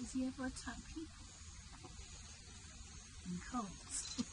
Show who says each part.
Speaker 1: easier for tight people and colds.